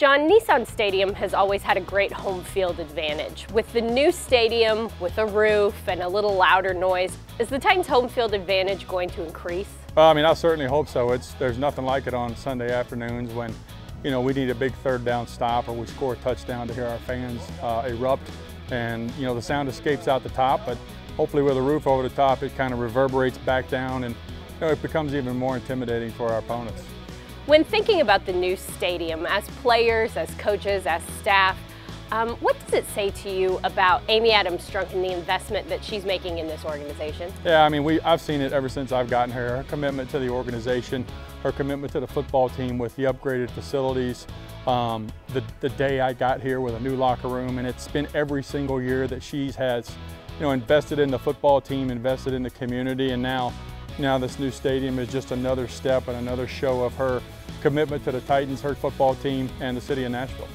Jon, Nissan Stadium has always had a great home field advantage. With the new stadium, with a roof and a little louder noise, is the Titans home field advantage going to increase? Well, I mean, I certainly hope so. It's There's nothing like it on Sunday afternoons when, you know, we need a big third down stop or we score a touchdown to hear our fans uh, erupt. And, you know, the sound escapes out the top, but hopefully with a roof over the top, it kind of reverberates back down and, you know, it becomes even more intimidating for our opponents. When thinking about the new stadium, as players, as coaches, as staff, um, what does it say to you about Amy Adams Strunk and the investment that she's making in this organization? Yeah, I mean, we, I've seen it ever since I've gotten here. Her commitment to the organization, her commitment to the football team with the upgraded facilities. Um, the, the day I got here with a new locker room, and it's been every single year that she's has, you know, invested in the football team, invested in the community, and now now this new stadium is just another step and another show of her commitment to the Titans, her football team, and the city of Nashville.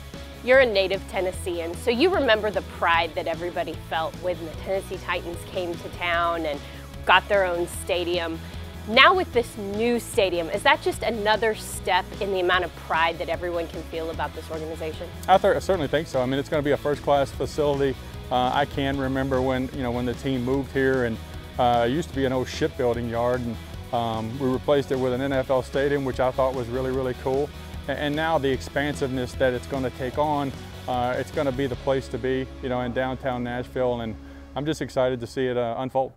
You're a native Tennessean, so you remember the pride that everybody felt when the Tennessee Titans came to town and got their own stadium. Now with this new stadium, is that just another step in the amount of pride that everyone can feel about this organization? I, th I certainly think so. I mean, it's going to be a first-class facility. Uh, I can remember when you know when the team moved here and uh, it used to be an old shipbuilding yard, and um, we replaced it with an NFL stadium, which I thought was really, really cool. And, now the expansiveness that it's going to take on, uh, it's going to be the place to be, you know, in downtown Nashville, and I'm just excited to see it uh, unfold.